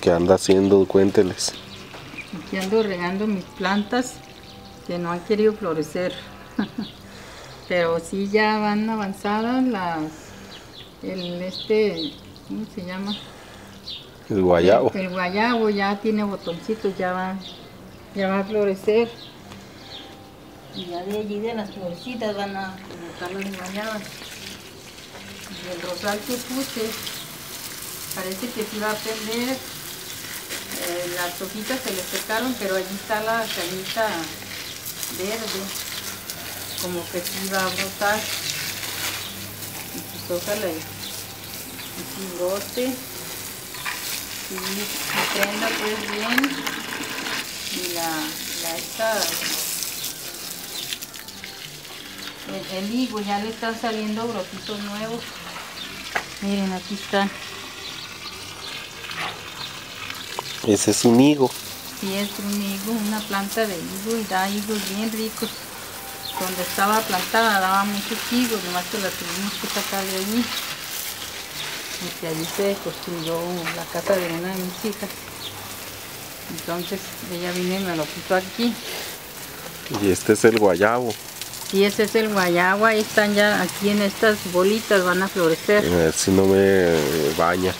¿Qué anda haciendo? Cuénteles. Aquí ando regando mis plantas que no han querido florecer. Pero sí ya van avanzadas las el este ¿cómo se llama? El guayabo. El, guayabo ya tiene botoncitos, ya va, ya va a florecer. Y ya de allí de las florecitas van a brotar las guayabas. Y el rosal que puse parece que se iba a perder. Eh, las hojitas se le secaron, pero allí está la cañita verde. Como que sí iba a brotar. Y pues ojalá y, y brote y, y prenda pues bien y la, la esta el, el higo ya le están saliendo brotitos nuevos miren aquí están Ese es un higo. sí es un higo una planta de higo y da higos bien ricos donde estaba plantada daba muchos higos nomás que la tuvimos que sacar de allí porque allí se construyó la casa de una de mis hijas. Entonces ella vino y me lo puso aquí. Y este es el guayabo. Y ese es el guayabo, ahí están ya aquí en estas bolitas, van a florecer. A ver si no me baña.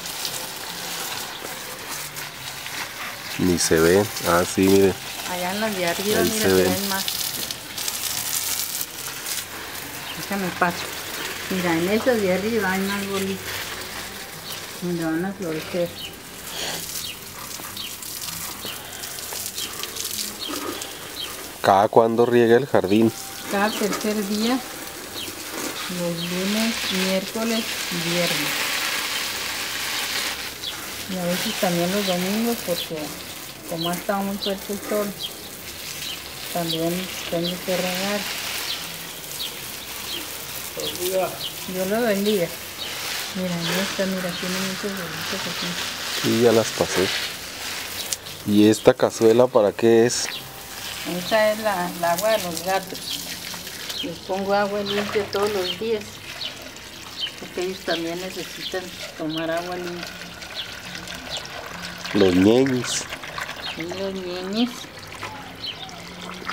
Ni se ven. Ah, sí, mire. Allá en las de arriba, Ahí mira, se se ven. ven más. Déjame paso. Mira, en esas de arriba hay más bolitas. Donde van a florecer. Cada cuando riega el jardín. Cada tercer día, los lunes, miércoles y viernes. Y a veces también los domingos porque como ha estado muy fuerte el sol, también tengo que regar. Yo lo bendiga. Mira, esta, mira, tiene muchos bolitos aquí. Sí, ya las pasé. ¿Y esta cazuela para qué es? Esta es la, agua de los gatos. Les pongo agua limpia todos los días. Porque ellos también necesitan tomar agua limpia. Los ñeñis. Los niños.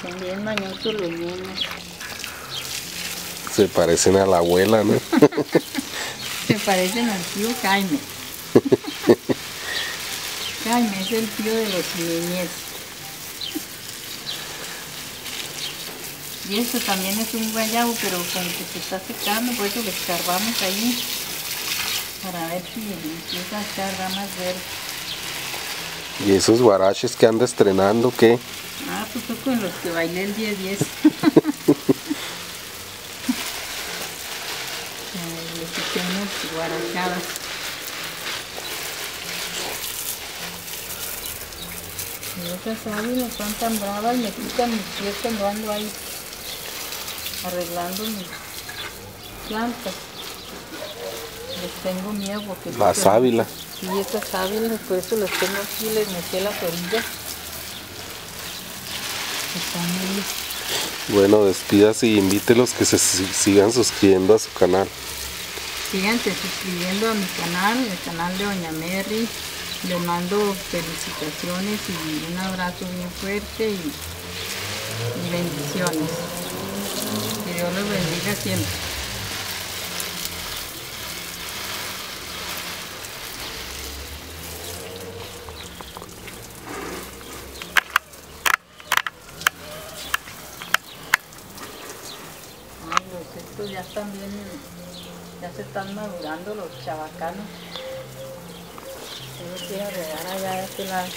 Son bien mañosos los niños. Se parecen a la abuela, ¿no? Se parecen al tío Jaime. Jaime es el tío de los niñez. Y esto también es un guayabo, pero como que se está secando, por eso lo escarbamos ahí. Para ver si empieza a echar ramas verdes. Y esos guaraches que anda estrenando, ¿qué? Ah, pues fue con los que bailé el 10-10. Ay, Le quité unas guarachadas. Y esas águilas son tan bravas, me quitan mis pies cuando ando ahí arreglando mis plantas. Tengo miedo porque... La sábila. Sí, estas sábilas, por eso las tengo aquí, les metí las orillas. Están. Bueno, despídase y invítelos que se si- sigan suscribiendo a su canal. Síganse suscribiendo a mi canal, el canal de Doña Mary. Le mando felicitaciones y un abrazo bien fuerte y, y bendiciones. Que Dios los bendiga siempre. Estos ya se están madurando los chabacanos. Tengo que ir a regar allá de este lado.